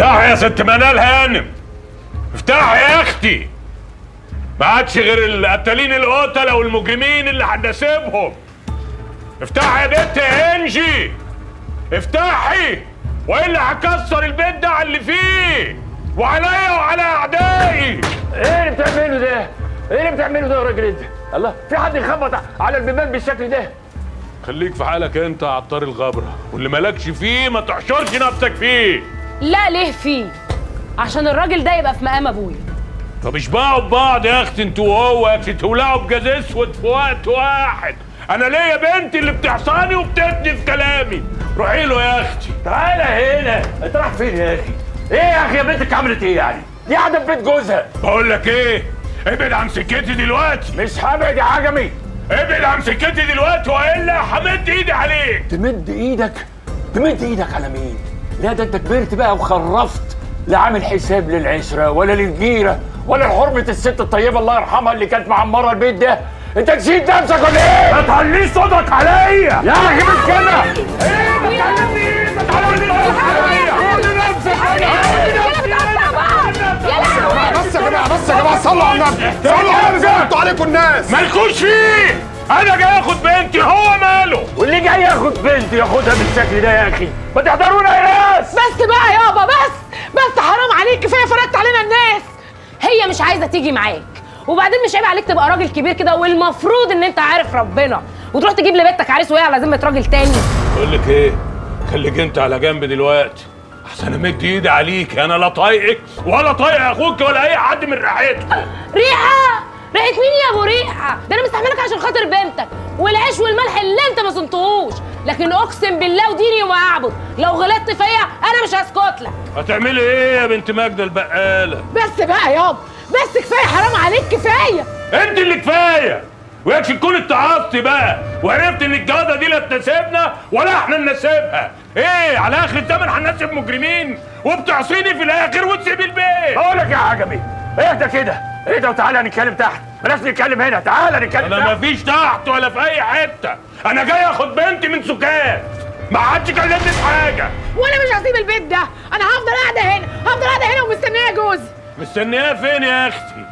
افتحي يا ست منال هانم افتحي يا أختي. ما عادش غير القتالين القتلة والمجرمين اللي هنسيبهم. افتحي يا بنت يا انجي افتحي. والا هكسر البيت ده على اللي فيه. وعليا وعلى أعدائي. إيه اللي بتعمله ده؟ إيه اللي بتعمله ده يا راجل انت؟ الله. في حد يخبط على البيبان بالشكل ده؟ خليك في حالك انت يا عطار الغبرة. واللي مالكش فيه ما تحشرش نفسك فيه. لا ليه فيه؟ عشان الراجل ده يبقى في مقام ابويا طب اشبعوا ببعض يا أختي أنتوا وهو يا أختي تولعوا بجاز أسود في وقت واحد. أنا ليا بنتي اللي بتحصاني وبتدي في كلامي. روحي له يا أختي. تعالى هنا. انت رايح فين يا أخي؟ إيه يا أخي يا بنتك عملت إيه يعني؟ دي قاعدة في بيت جوزها. بقول لك إيه؟ ابعد عن سكتي دلوقتي. مش هبعد يا عجمي. ابعد عن سكتي دلوقتي وإلا همد إيدي عليك. تمد إيدك؟ تمد إيدك على مين؟ لا ده انت كبرت بقى وخرفت لا عامل حساب للعشرة ولا للجيرة ولا لحرمة الست الطيبة الله يرحمها اللي كانت معمرة البيت ده. انت نسيت نفسك ولا إيه؟ ما تعليش صوتك عليا. يا أخي مش كده. بس يا جماعة بس يا جماعة صلوا على النبي. صلوا على النبي. زودتوا عليكم الناس. مالكوش فيه. أنا جاي أخد بنتي هو ماله. واللي جاي ياخد بنتي ياخدها بالشكل ده يا أخي. ما تحضرونا يا ناس بس بقى يابا بس بس حرام عليك كفايه فرقت علينا الناس هي مش عايزة تيجي معاك. وبعدين مش عيب عليك تبقى راجل كبير كده والمفروض إن أنت عارف ربنا. وتروح تجيب لبنتك عريس وهي على ذمة راجل تاني. بقول لك إيه؟ خليك أنت على جنب دلوقتي. أحسن امد إيدي عليك. أنا لا طايقك ولا طايق أخوك ولا أي حد من ريحتكم ريحة؟ ريحة مين يا أبو ريحة؟ لكن اقسم بالله وديني وما اعبد. لو غلطت فيا أنا مش هسكت لك. هتعملي إيه يا بنت ماجده البقالة؟ بس بقى يابا بس كفاية حرام عليك كفاية. انت اللي كفاية. ويكفي تكون اتعظت بقى. وعرفت ان الجوازة دي لا تناسبنا ولا إحنا نناسبها. إيه على آخر الزمن هنناسب مجرمين وبتعصيني في الآخر وتسيب البيت. بقول لك يا عجمي اهدى كده اهدى وتعالى نتكلم تحت. بلاش نتكلم هنا. تعالى نتكلم. أنا مفيش تحت ولا في أي حتة. أنا جاي أخد بنتي من سكان. ما حدش كلمني في حاجة. وأنا مش هسيب البيت ده. أنا هفضل قاعدة هنا. هفضل قاعدة هنا ومستنية جوزي مستنياه فين يا أختي؟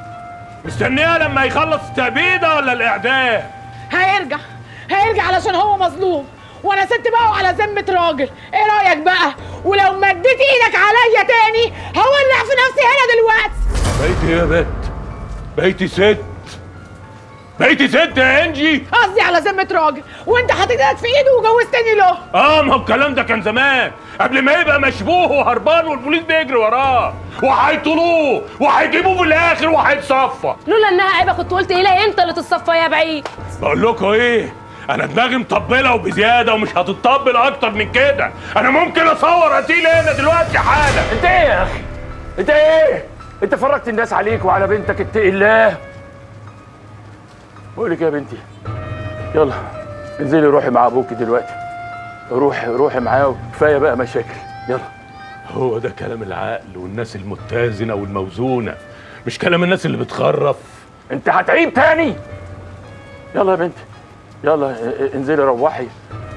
مستنياه لما يخلص التأبيدة ولا الإعدام؟ هيرجع. هيرجع علشان هو مظلوم. وأنا ست بقى وعلى ذمة راجل. إيه رأيك بقى؟ ولو مديت إيدك عليا تاني هولع في نفسي هنا دلوقتي. بقيتي إيه يا بت بقيتي ست. بقيتي ست يا إنجي. قصدي على ذمة راجل. وأنت حاطط إيدك في إيده وجوزتني له. آه ما هو الكلام ده كان زمان. قبل ما يبقى مشبوه وهربان والبوليس بيجري وراه. وهيطولوه وهيجيبوه في الآخر وهيتصفى. لولا إنها عيبة كنت قلت إيه لا انت اللي تتصفى يا بعيد؟ بقول لكم إيه؟ أنا دماغي مطبلة وبزيادة ومش هتطبل أكتر من كده. أنا ممكن أصور قتيل هنا دلوقتي حالا. أنت إيه يا أخي؟ أنت إيه؟ أنت فرجت الناس عليك وعلى بنتك اتقي الله. بقول لك يا بنتي. يلا انزلي روحي مع أبوكي دلوقتي. روحي روحي معاه كفايه بقى مشاكل. يلا. هو ده كلام العقل والناس المتزنة والموزونة مش كلام الناس اللي بتخرف. انت هتعيب تاني. يلا يا بنتي. يلا انزلي روحي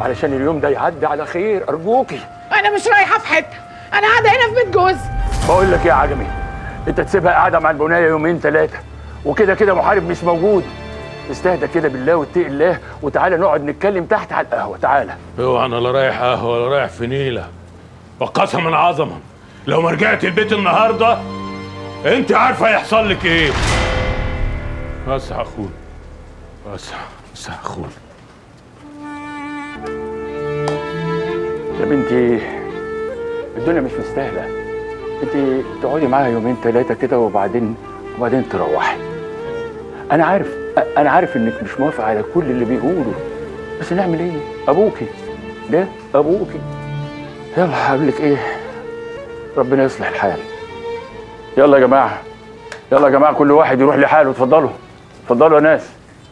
علشان اليوم ده يعدي على خير. أرجوكي. أنا مش رايحة في حتة. أنا قاعدة هنا في بيت جوزي. بقول لك يا عجمي؟ أنت تسيبها قاعدة مع البنايه يومين ثلاثة وكده كده محارب مش موجود. استهدى كده بالله واتقي الله وتعالى نقعد نتكلم تحت على القهوة. تعالى. اوعى أنا لا رايح قهوة ولا رايح في نيلة. وقسما عظما. لو ما رجعت البيت النهارده أنت عارفة هيحصل لك إيه. بس يا أخوي. بس بس يا أخوي. يا بنتي الدنيا مش مستاهلة. انت تقعدي معاها يومين ثلاثة كده وبعدين وبعدين تروحي. أنا عارف أنا عارف إنك مش موافق على كل اللي بيقوله. بس نعمل إيه؟ أبوكي. ده أبوكي. يلا هقول لك إيه؟ ربنا يصلح الحال. يلا يا جماعة. يلا يا جماعة كل واحد يروح لحاله. اتفضلوا. اتفضلوا يا ناس.